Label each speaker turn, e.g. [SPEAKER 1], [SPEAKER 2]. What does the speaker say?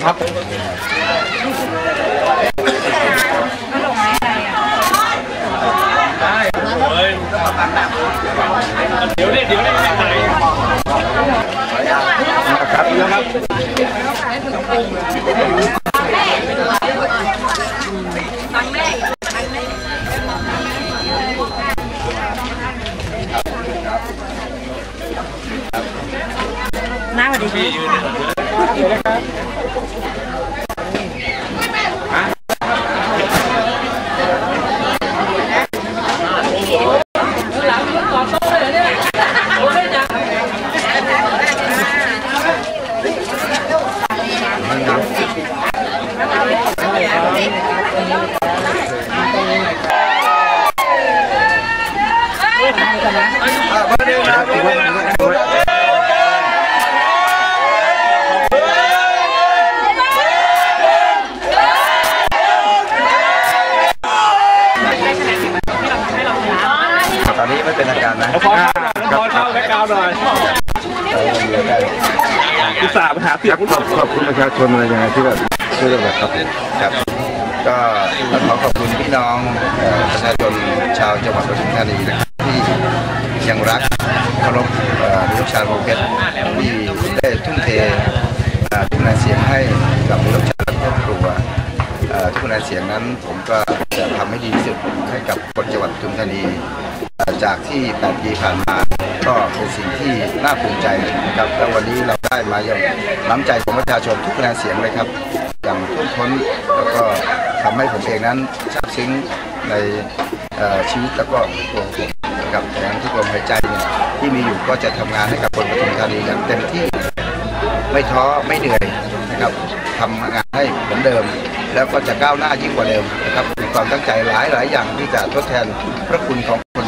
[SPEAKER 1] thấp điếu đi điếu đi mẹ này cắt đi lắm Tặng đây นี่ยไม่ไหน
[SPEAKER 2] ครับแล้วครับ
[SPEAKER 3] น้าสวัสดีค่ะ
[SPEAKER 2] ต อนนี้ไม่เป็นอาการนะ
[SPEAKER 1] พอเข้าพอเข้าแบ็คกราวด์หน่อยอุตส่าห์ไปหาเสียง
[SPEAKER 2] ขอบขอบคุณประชาชนอะไรยังไงที่แบบช่วยเหลือครับครับก็ต้องขอขอบคุณพี่น้องเอ่อประชาชนชาวจังหวัดปทุมธานีนะครับที่ยังรักเคารพเอ่อลูกชาติโมเพชรที่ได้ทุ่มเทเอ่อทุกคะแนนเสียงให้กับลูกชาติและครอบครัวเอ่อทุกคะแนนเสียงนั้นผมก็จะทำให้ดีที่สุดให้กับคนจังหวัดปทุมธานีเอ่อ จากที่ 8 ปีผ่านมาก็เป็นสิ่งที่น่าภูมิใจนะครับแล้ววันนี้เราได้มาอย่างน้ำใจของประชาชนทุกคะแนนเสียงเลยครับ อย่างท่วมท้นแล้วก็ทำให้ผมเองนั้นซาบซึ้งในชีวิตแล้วก็ตัวผมนะครับดังนั้นทุกลมหายใจเนี่ยที่มีอยู่ก็จะทำงานให้กับคนปทุมธานีอย่างเต็มที่ไม่ท้อไม่เหนื่อยนะครับทำงานให้เหมือนเดิม แล้วก็จะก้าวหน้ายิ่งกว่าเดิมนะครับมีความตั้งใจหลายหลายอย่างที่จะทดแทนพระคุณของค